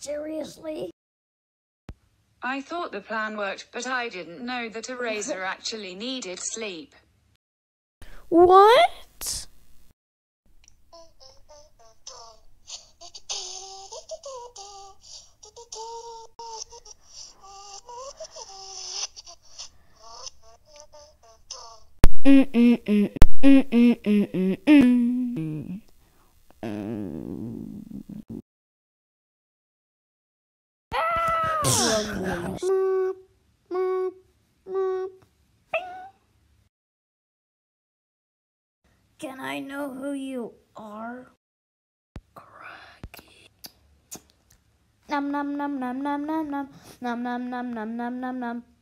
Seriously? I thought the plan worked, but I didn't know that a razor actually needed sleep. What? Mm mm. Mm. Can I know who you are? Nom nom nom nom nom nom nom nom nom nom nom nom nom